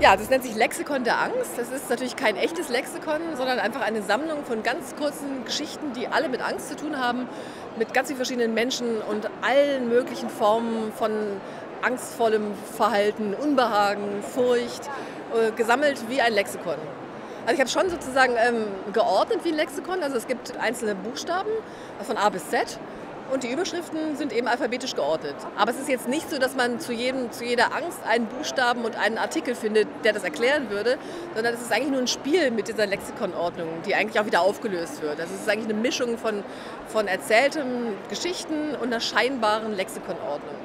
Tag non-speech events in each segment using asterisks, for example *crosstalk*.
Ja, das nennt sich Lexikon der Angst. Das ist natürlich kein echtes Lexikon, sondern einfach eine Sammlung von ganz kurzen Geschichten, die alle mit Angst zu tun haben, mit ganz vielen verschiedenen Menschen und allen möglichen Formen von angstvollem Verhalten, Unbehagen, Furcht, äh, gesammelt wie ein Lexikon. Also ich habe schon sozusagen ähm, geordnet wie ein Lexikon. Also es gibt einzelne Buchstaben von A bis Z und die Überschriften sind eben alphabetisch geordnet. Aber es ist jetzt nicht so, dass man zu, jedem, zu jeder Angst einen Buchstaben und einen Artikel findet, der das erklären würde, sondern es ist eigentlich nur ein Spiel mit dieser Lexikonordnung, die eigentlich auch wieder aufgelöst wird. Also es ist eigentlich eine Mischung von, von erzählten Geschichten und einer scheinbaren Lexikonordnung.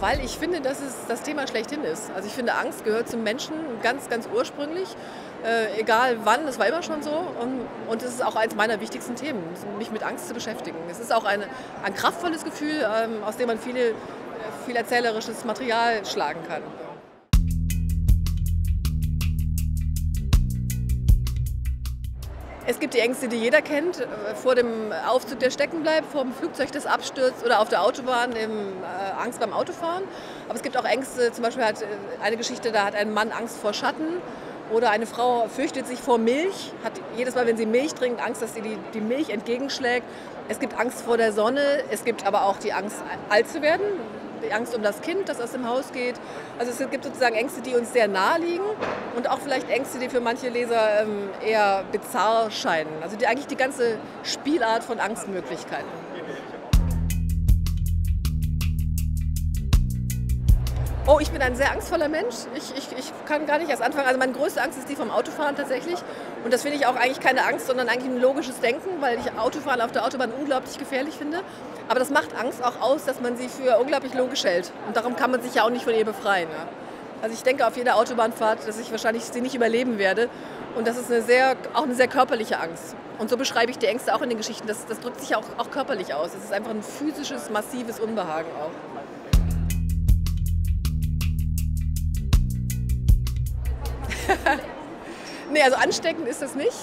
Weil ich finde, dass es das Thema schlechthin ist. Also ich finde, Angst gehört zum Menschen ganz, ganz ursprünglich. Äh, egal wann, das war immer schon so. Und, und es ist auch eines meiner wichtigsten Themen, mich mit Angst zu beschäftigen. Es ist auch eine, ein kraftvolles Gefühl, ähm, aus dem man viele, viel erzählerisches Material schlagen kann. Es gibt die Ängste, die jeder kennt, äh, vor dem Aufzug, der stecken bleibt, vor dem Flugzeug, das abstürzt oder auf der Autobahn, im, äh, Angst beim Autofahren. Aber es gibt auch Ängste, zum Beispiel hat äh, eine Geschichte, da hat ein Mann Angst vor Schatten oder eine Frau fürchtet sich vor Milch, hat jedes Mal, wenn sie Milch trinkt, Angst, dass sie die, die Milch entgegenschlägt. Es gibt Angst vor der Sonne, es gibt aber auch die Angst, alt zu werden, die Angst um das Kind, das aus dem Haus geht. Also es gibt sozusagen Ängste, die uns sehr nahe liegen und auch vielleicht Ängste, die für manche Leser ähm, eher bizarr scheinen. Also die, eigentlich die ganze Spielart von Angstmöglichkeiten. Oh, ich bin ein sehr angstvoller Mensch. Ich, ich, ich kann gar nicht erst anfangen. Also meine größte Angst ist die vom Autofahren tatsächlich. Und das finde ich auch eigentlich keine Angst, sondern eigentlich ein logisches Denken, weil ich Autofahren auf der Autobahn unglaublich gefährlich finde. Aber das macht Angst auch aus, dass man sie für unglaublich logisch hält. Und darum kann man sich ja auch nicht von ihr befreien. Ja. Also ich denke auf jeder Autobahnfahrt, dass ich wahrscheinlich sie nicht überleben werde. Und das ist eine sehr, auch eine sehr körperliche Angst. Und so beschreibe ich die Ängste auch in den Geschichten. Das, das drückt sich auch, auch körperlich aus. Es ist einfach ein physisches, massives Unbehagen auch. *laughs* nee, also ansteckend ist das nicht.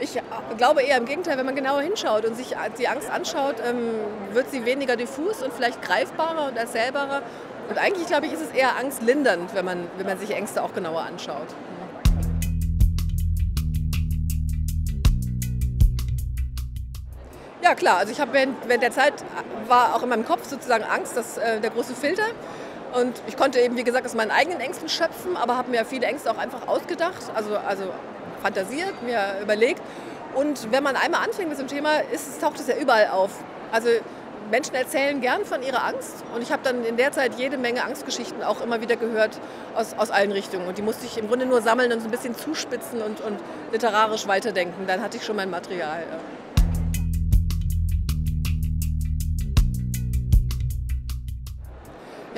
Ich glaube eher im Gegenteil, wenn man genauer hinschaut und sich die Angst anschaut, ähm, wird sie weniger diffus und vielleicht greifbarer und erzählbarer. Und eigentlich, glaube ich, ist es eher angstlindernd, wenn man, wenn man sich Ängste auch genauer anschaut. Ja klar, also ich habe während, der Zeit war auch in meinem Kopf sozusagen Angst, dass äh, der große Filter. Und ich konnte eben, wie gesagt, aus meinen eigenen Ängsten schöpfen, aber habe mir viele Ängste auch einfach ausgedacht, also, also fantasiert, mir überlegt. Und wenn man einmal anfängt mit dem Thema, ist, taucht es ja überall auf. Also Menschen erzählen gern von ihrer Angst und ich habe dann in der Zeit jede Menge Angstgeschichten auch immer wieder gehört aus, aus allen Richtungen. Und die musste ich im Grunde nur sammeln und so ein bisschen zuspitzen und, und literarisch weiterdenken. Dann hatte ich schon mein Material.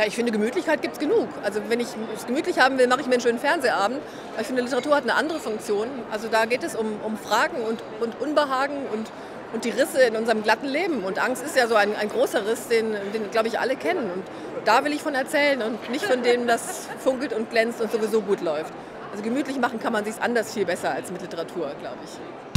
Ja, ich finde, Gemütlichkeit gibt es genug. Also wenn ich es gemütlich haben will, mache ich mir einen schönen Fernsehabend. Aber ich finde, Literatur hat eine andere Funktion. Also da geht es um, um Fragen und, und Unbehagen und, und die Risse in unserem glatten Leben. Und Angst ist ja so ein, ein großer Riss, den, den glaube ich, alle kennen. Und da will ich von erzählen und nicht von dem, das funkelt und glänzt und sowieso gut läuft. Also gemütlich machen kann man sich anders viel besser als mit Literatur, glaube ich.